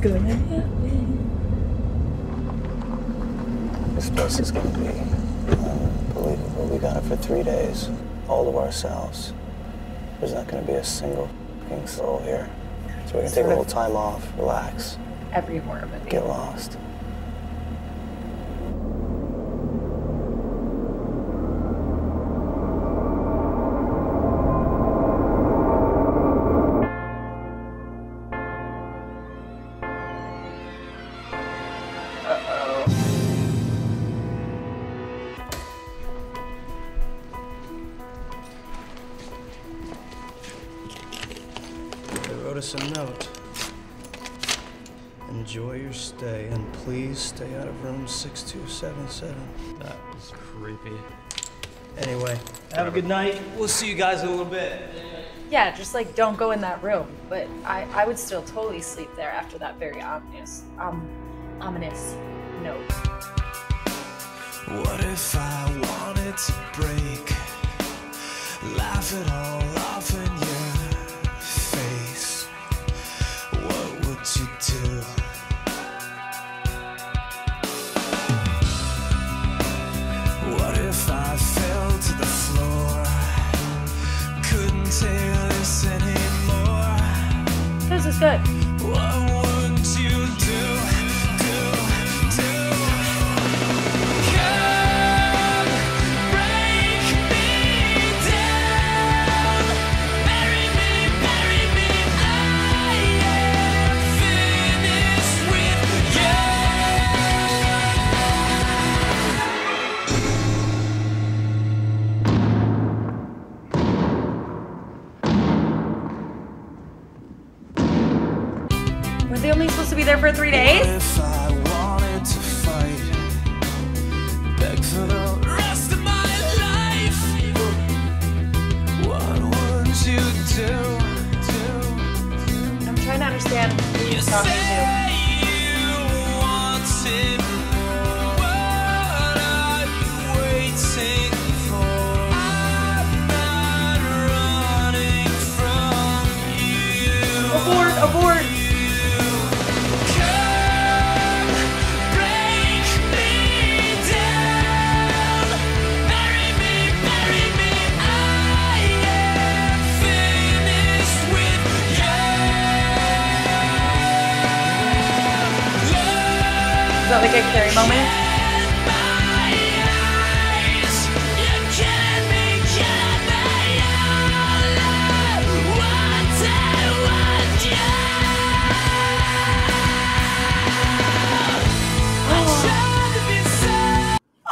gonna happen? This place is gonna be unbelievable. We got it for three days, all to ourselves. There's not gonna be a single fucking soul here. So we can take a little time off, relax, Every horror movie. get lost. Us a note. Enjoy your stay and please stay out of room 6277. That was creepy. Anyway, have a good night. We'll see you guys in a little bit. Yeah, just like don't go in that room. But I, I would still totally sleep there after that very ominous, um, ominous note. What if I wanted to break? Laugh it all off good. I'm trying to understand who You he's talking to. That like a Carrie moment?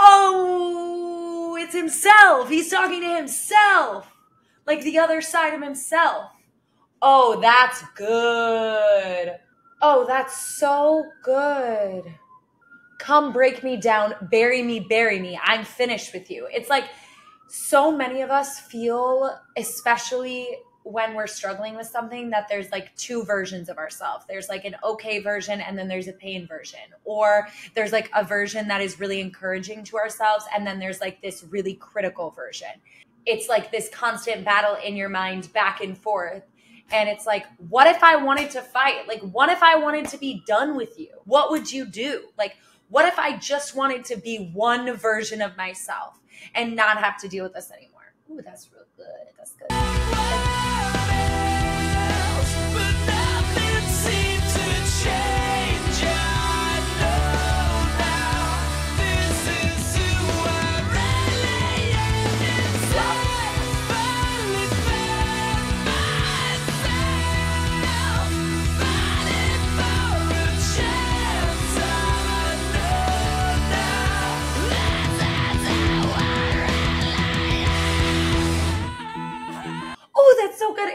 Oh, it's himself. He's talking to himself. Like the other side of himself. Oh, that's good. Oh, that's so good. Come break me down, bury me, bury me. I'm finished with you. It's like so many of us feel, especially when we're struggling with something, that there's like two versions of ourselves. There's like an okay version, and then there's a pain version. Or there's like a version that is really encouraging to ourselves, and then there's like this really critical version. It's like this constant battle in your mind back and forth. And it's like, what if I wanted to fight? Like, what if I wanted to be done with you? What would you do? Like, what if I just wanted to be one version of myself and not have to deal with this anymore? Ooh, that's real good. That's good.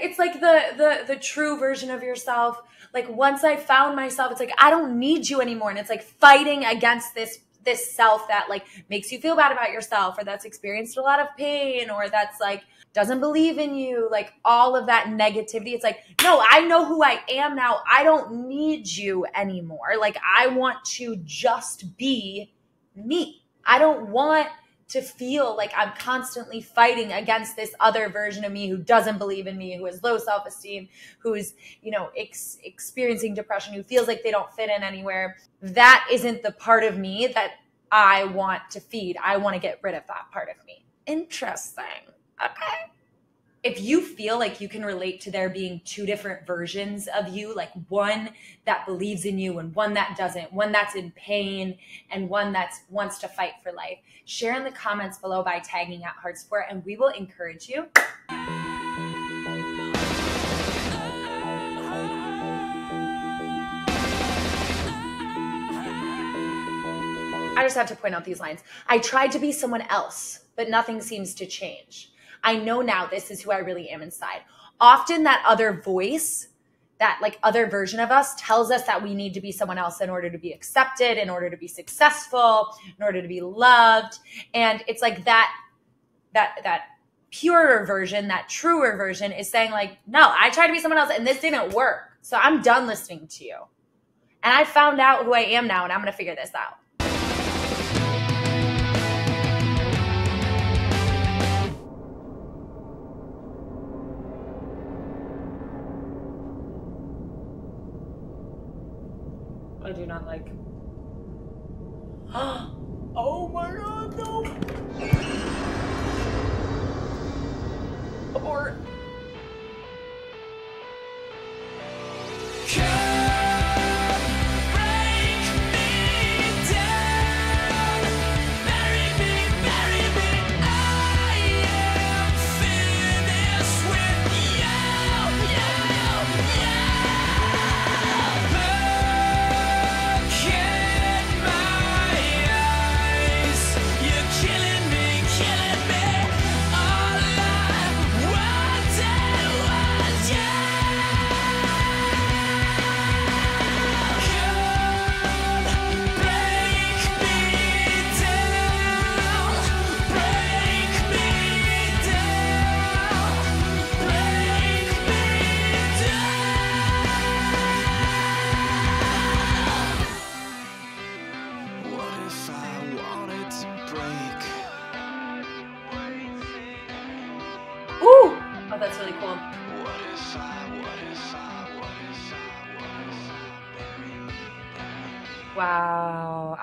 It's like the the the true version of yourself. Like once I found myself, it's like I don't need you anymore. And it's like fighting against this this self that like makes you feel bad about yourself or that's experienced a lot of pain or that's like doesn't believe in you, like all of that negativity. It's like, no, I know who I am now. I don't need you anymore. Like I want to just be me. I don't want to feel like I'm constantly fighting against this other version of me who doesn't believe in me, who has low self esteem, who is, you know, ex- experiencing depression, who feels like they don't fit in anywhere. That isn't the part of me that I want to feed. I want to get rid of that part of me. Interesting. Okay if you feel like you can relate to there being two different versions of you, like one that believes in you and one that doesn't, one that's in pain and one that wants to fight for life, share in the comments below by tagging at Heart Support and we will encourage you. I just have to point out these lines. I tried to be someone else, but nothing seems to change. I know now this is who I really am inside. Often that other voice, that like other version of us tells us that we need to be someone else in order to be accepted, in order to be successful, in order to be loved. And it's like that, that, that purer version, that truer version is saying like, no, I tried to be someone else and this didn't work. So I'm done listening to you. And I found out who I am now and I'm going to figure this out. Like. oh my god, no!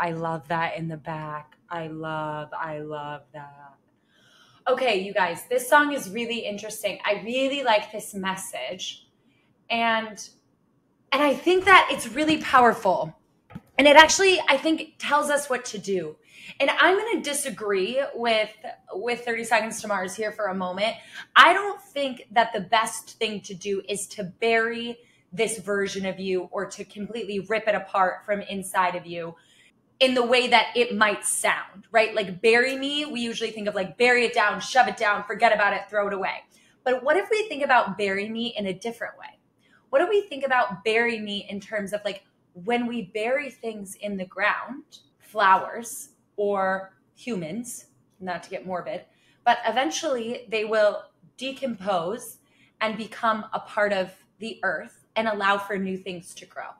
I love that in the back. I love, I love that. Okay, you guys, this song is really interesting. I really like this message. And and I think that it's really powerful. And it actually I think tells us what to do. And I'm going to disagree with with 30 seconds to Mars here for a moment. I don't think that the best thing to do is to bury this version of you or to completely rip it apart from inside of you in the way that it might sound, right? Like bury me, we usually think of like bury it down, shove it down, forget about it, throw it away. But what if we think about bury me in a different way? What do we think about bury me in terms of like when we bury things in the ground, flowers or humans, not to get morbid, but eventually they will decompose and become a part of the earth and allow for new things to grow.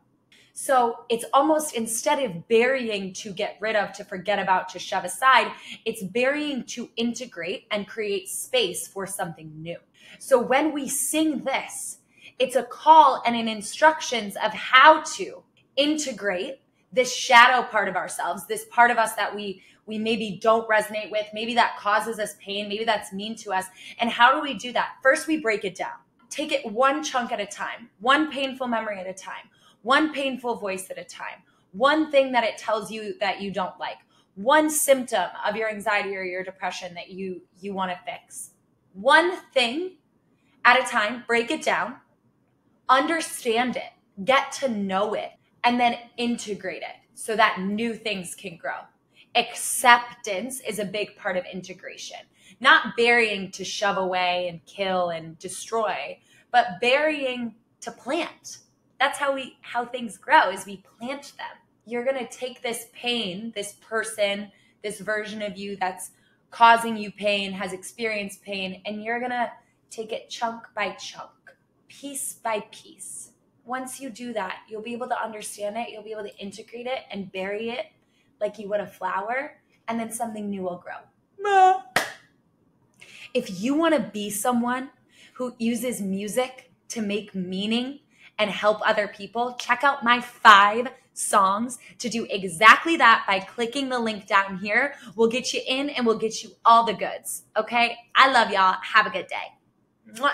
So it's almost instead of burying to get rid of, to forget about, to shove aside, it's burying to integrate and create space for something new. So when we sing this, it's a call and an instructions of how to integrate this shadow part of ourselves, this part of us that we we maybe don't resonate with, maybe that causes us pain, maybe that's mean to us. And how do we do that? First, we break it down. Take it one chunk at a time, one painful memory at a time, one painful voice at a time, one thing that it tells you that you don't like, one symptom of your anxiety or your depression that you you want to fix. One thing at a time, break it down, understand it, get to know it, and then integrate it so that new things can grow. Acceptance is a big part of integration, not burying to shove away and kill and destroy, but burying to plant. That's how we how things grow is we plant them. You're going to take this pain, this person, this version of you that's causing you pain, has experienced pain, and you're going to take it chunk by chunk, piece by piece. Once you do that, you'll be able to understand it, you'll be able to integrate it and bury it like you would a flower, and then something new will grow. If you want to be someone who uses music to make meaning and help other people, check out my five songs to do exactly that by clicking the link down here. We'll get you in and we'll get you all the goods. Okay. I love y'all. Have a good day. Mwah.